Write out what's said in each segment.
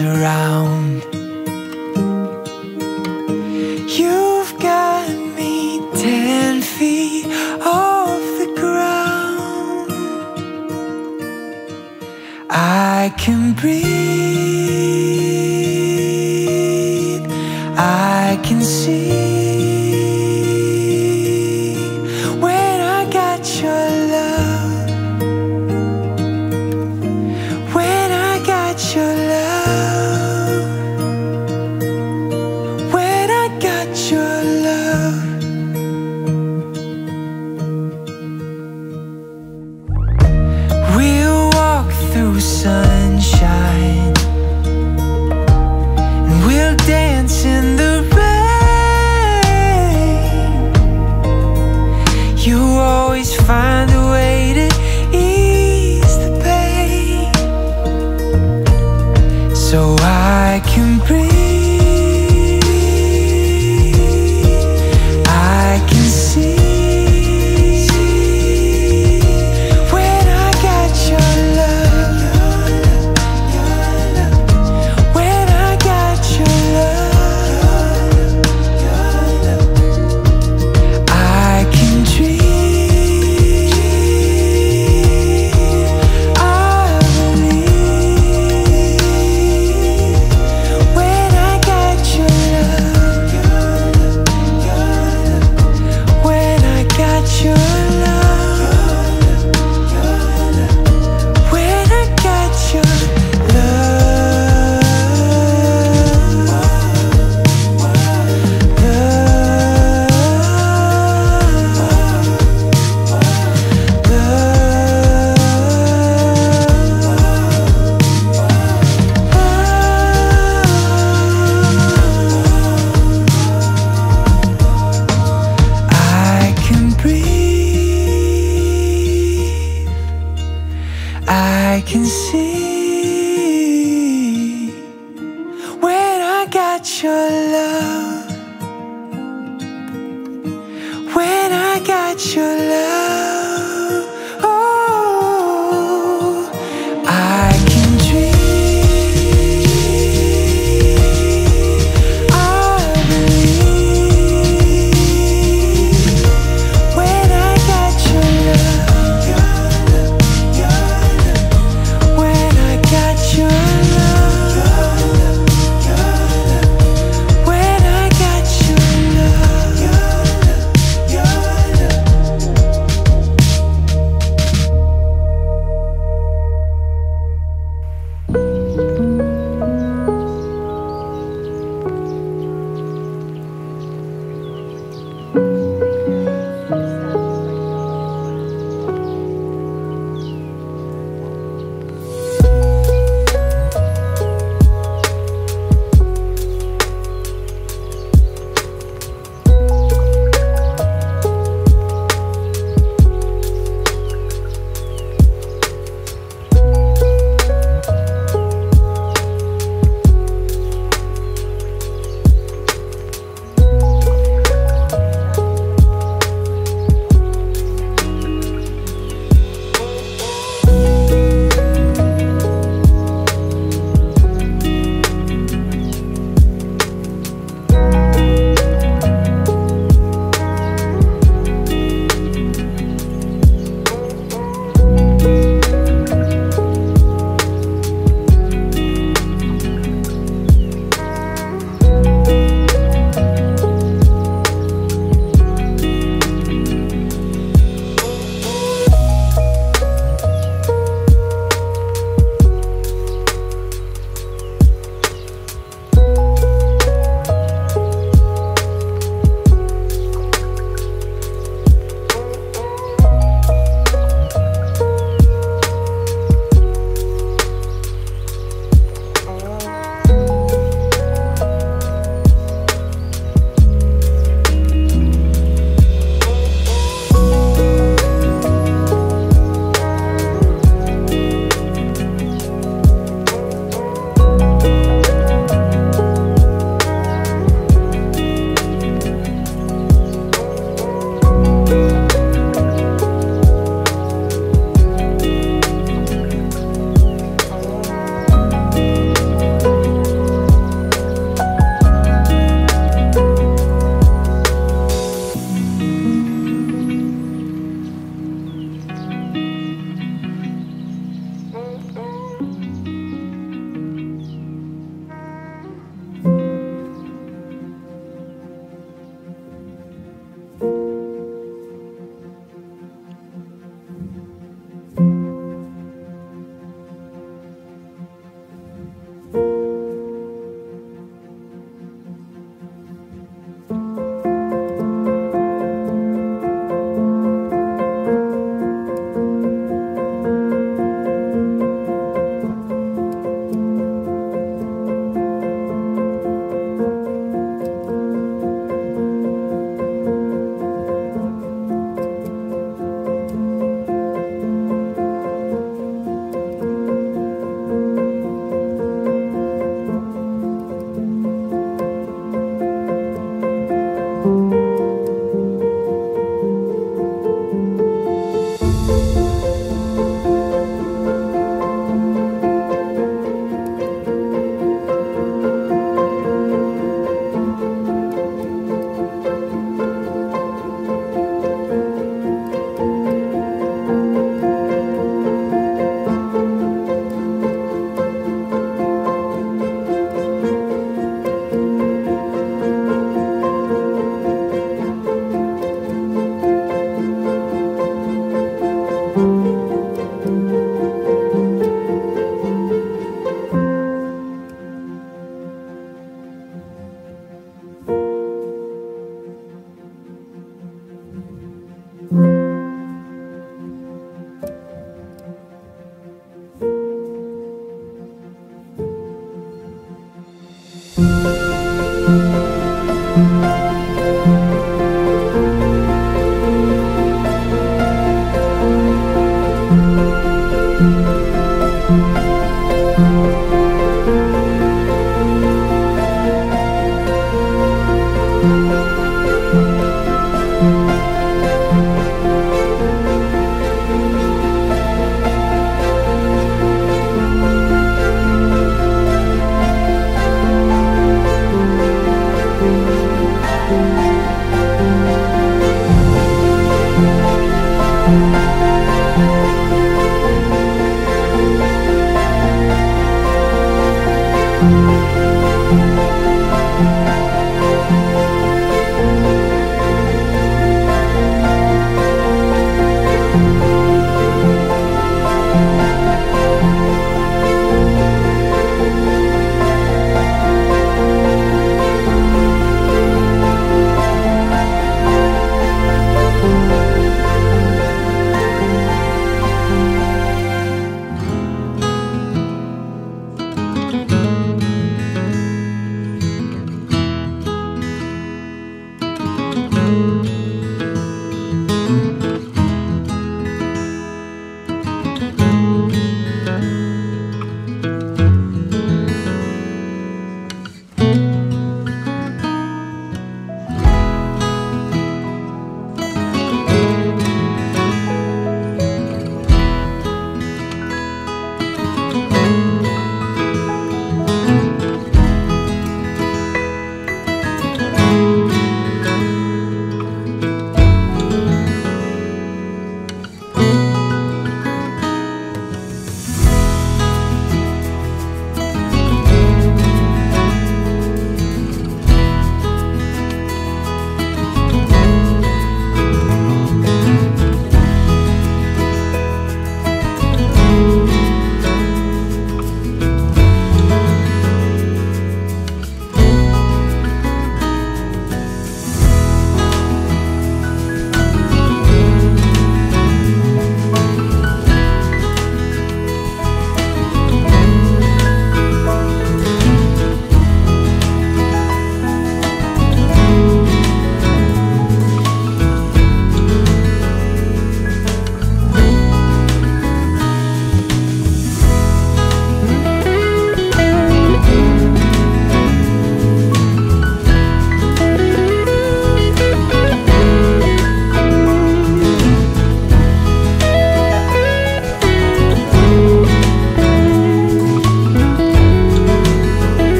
around. You've got me ten feet off the ground. I can breathe. can breathe.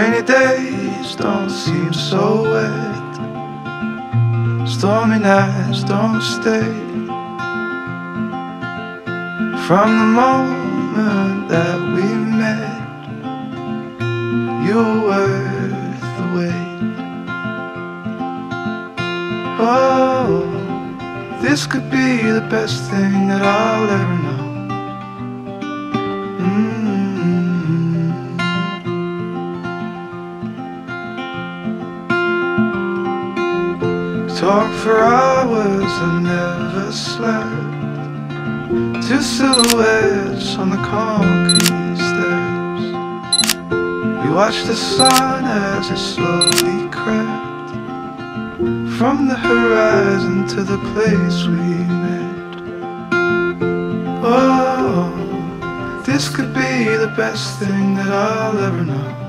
Rainy days don't seem so wet. Stormy nights don't stay. From the moment that we met, you were worth the wait. Oh, this could be the best thing that I'll ever know. Talk for hours and never slept. Two silhouettes on the concrete steps. We watched the sun as it slowly crept from the horizon to the place we met. Oh, this could be the best thing that I'll ever know.